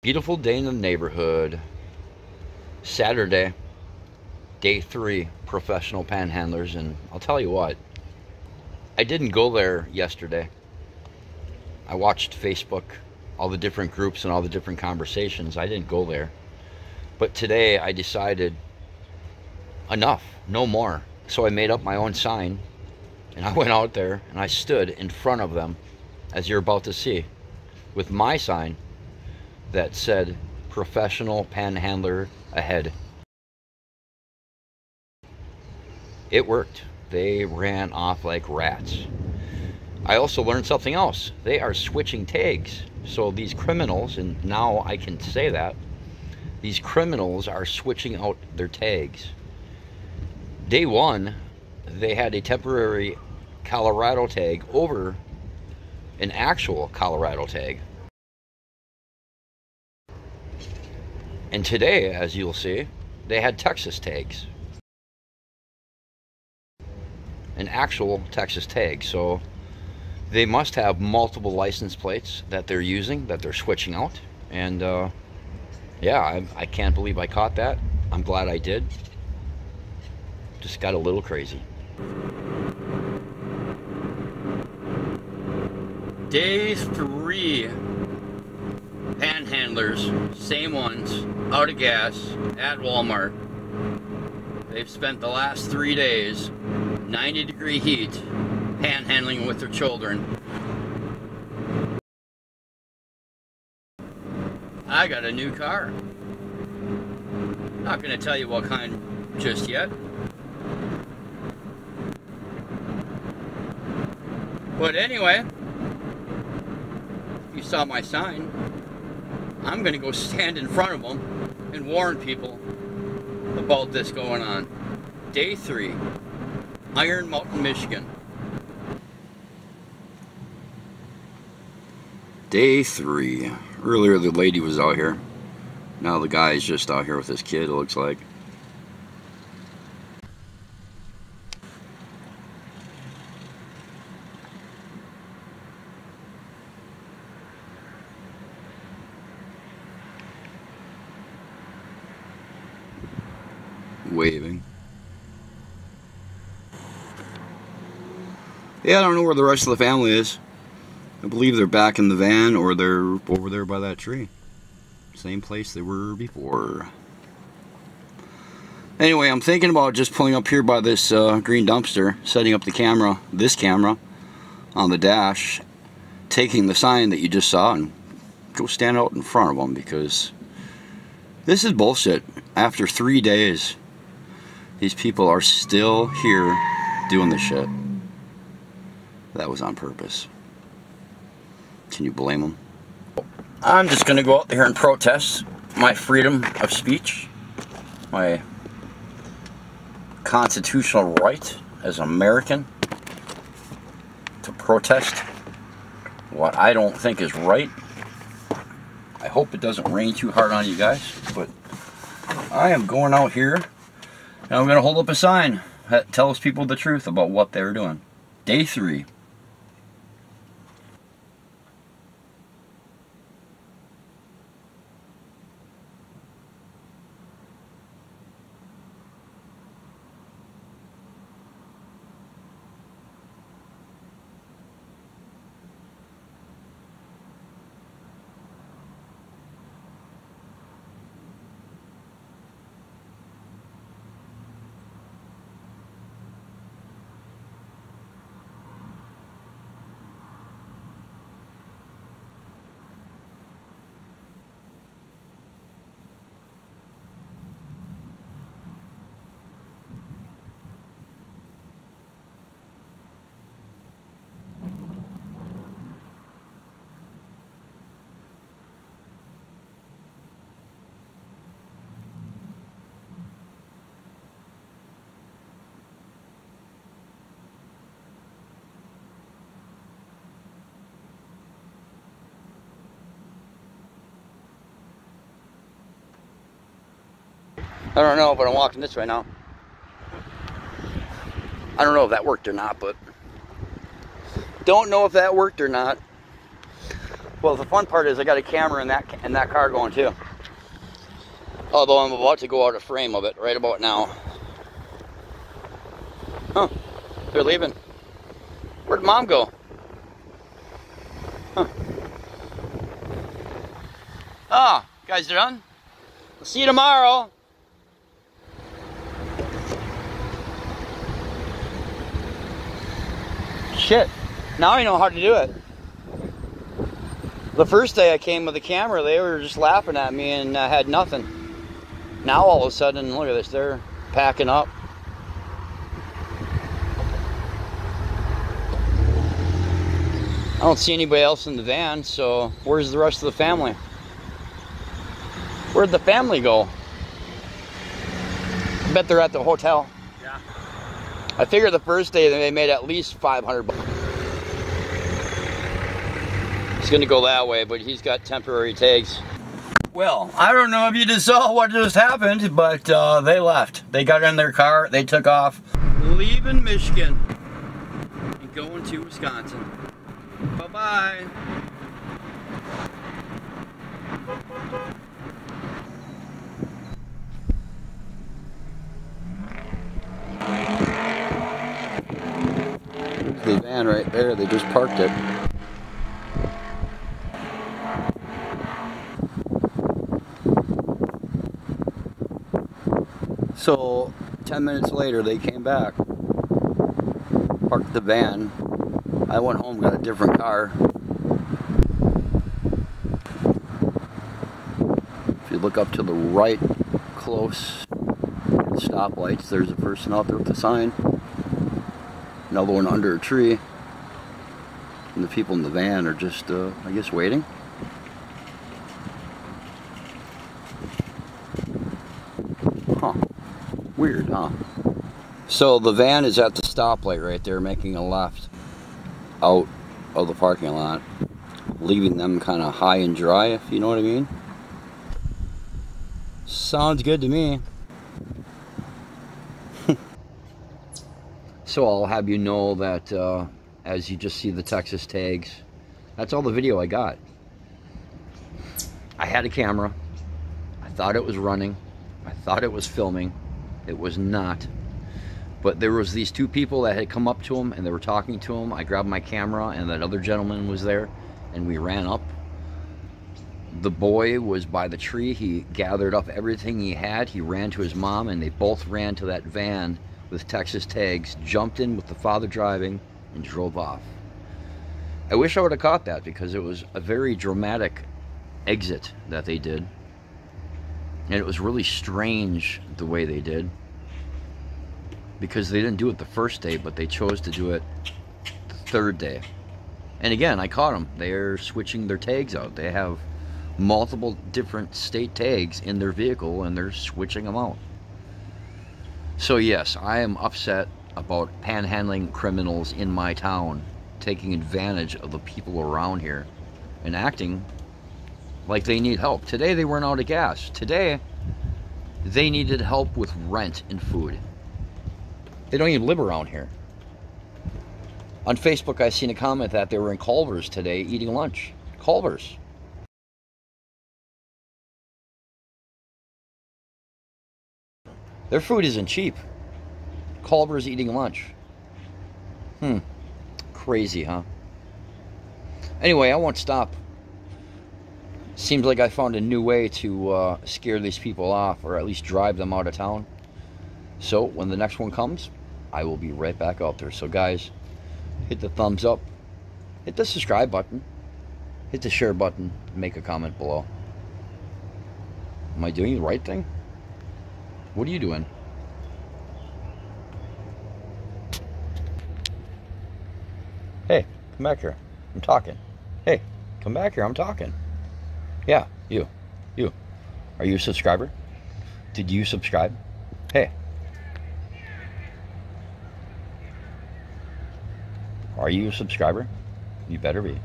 Beautiful day in the neighborhood. Saturday, day three, professional panhandlers. And I'll tell you what, I didn't go there yesterday. I watched Facebook, all the different groups and all the different conversations. I didn't go there. But today I decided enough, no more. So I made up my own sign and I went out there and I stood in front of them, as you're about to see, with my sign that said professional panhandler ahead. It worked. They ran off like rats. I also learned something else. They are switching tags. So these criminals, and now I can say that, these criminals are switching out their tags. Day one, they had a temporary Colorado tag over an actual Colorado tag. And today, as you'll see, they had Texas tags. An actual Texas tag. So they must have multiple license plates that they're using, that they're switching out. And uh, yeah, I, I can't believe I caught that. I'm glad I did. Just got a little crazy. Day three panhandlers, same ones, out of gas at Walmart. They've spent the last three days, 90 degree heat, panhandling with their children. I got a new car. Not gonna tell you what kind just yet. But anyway, you saw my sign. I'm going to go stand in front of them and warn people about this going on. Day three, Iron Mountain, Michigan. Day three. Earlier the lady was out here. Now the guy's just out here with his kid, it looks like. Waving. Yeah, I don't know where the rest of the family is. I believe they're back in the van or they're over there by that tree. Same place they were before. Anyway, I'm thinking about just pulling up here by this uh, green dumpster, setting up the camera, this camera, on the dash, taking the sign that you just saw and go stand out in front of them because this is bullshit. After three days, these people are still here doing this shit. That was on purpose. Can you blame them? I'm just going to go out there and protest my freedom of speech, my constitutional right as an American to protest what I don't think is right. I hope it doesn't rain too hard on you guys, but I am going out here and I'm going to hold up a sign that tells people the truth about what they're doing. Day three. I don't know, but I'm walking this right now. I don't know if that worked or not, but don't know if that worked or not. Well, the fun part is I got a camera in that in that car going too. Although I'm about to go out of frame of it right about now. Huh. They're leaving. Where'd mom go? Huh. Ah, guys done? I'll see you tomorrow. Shit. Now I know how to do it. The first day I came with the camera, they were just laughing at me and I had nothing. Now all of a sudden, look at this, they're packing up. I don't see anybody else in the van, so where's the rest of the family? Where'd the family go? I bet they're at the hotel. Yeah. I figure the first day they made at least 500 bucks. He's gonna go that way, but he's got temporary tags. Well, I don't know if you just saw what just happened, but uh, they left. They got in their car, they took off, leaving Michigan and going to Wisconsin. Bye-bye. The van right there, they just parked it. So 10 minutes later, they came back, parked the van. I went home, got a different car. If you look up to the right, close stoplights, there's a person out there with a sign. Another one under a tree. And the people in the van are just, uh, I guess, waiting. Huh. Weird, huh? So the van is at the stoplight right there, making a left out of the parking lot, leaving them kind of high and dry, if you know what I mean. Sounds good to me. So I'll have you know that uh, as you just see the Texas tags, that's all the video I got. I had a camera. I thought it was running. I thought it was filming. It was not. But there was these two people that had come up to him and they were talking to him. I grabbed my camera and that other gentleman was there and we ran up. The boy was by the tree. He gathered up everything he had. He ran to his mom and they both ran to that van with Texas tags, jumped in with the father driving and drove off. I wish I would have caught that because it was a very dramatic exit that they did. And it was really strange the way they did. Because they didn't do it the first day, but they chose to do it the third day. And again, I caught them. They're switching their tags out. They have multiple different state tags in their vehicle and they're switching them out. So yes, I am upset about panhandling criminals in my town taking advantage of the people around here and acting like they need help. Today they weren't out of gas. Today they needed help with rent and food. They don't even live around here. On Facebook, I seen a comment that they were in Culver's today eating lunch. Culver's. Their food isn't cheap. Culver's eating lunch. Hmm. Crazy, huh? Anyway, I won't stop seems like I found a new way to uh, scare these people off or at least drive them out of town. So when the next one comes, I will be right back out there. So guys, hit the thumbs up, hit the subscribe button, hit the share button, make a comment below. Am I doing the right thing? What are you doing? Hey, come back here. I'm talking. Hey, come back here. I'm talking. Yeah, you. You. Are you a subscriber? Did you subscribe? Hey. Are you a subscriber? You better be.